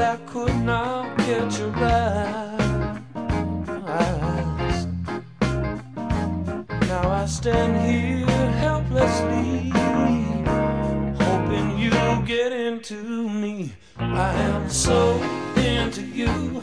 but I could not get your eyes. Now I stand here helplessly, hoping you get into me. I am so into you.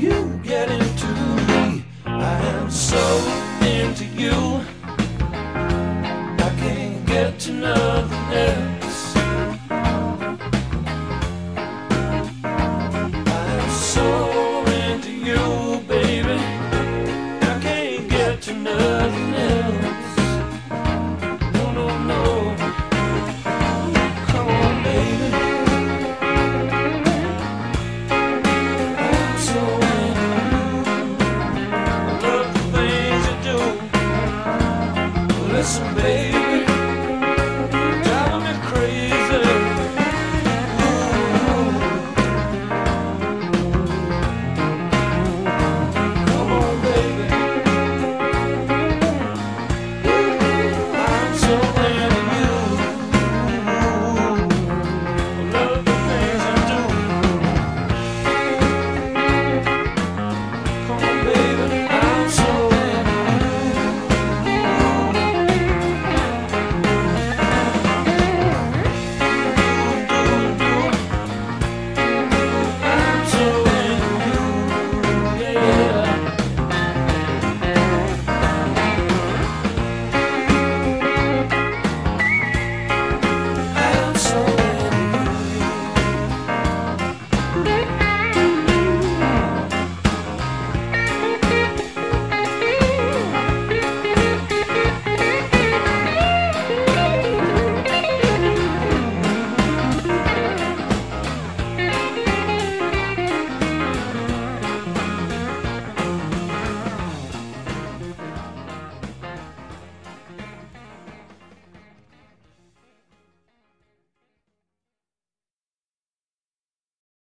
you get into me. I am so. Listen, baby.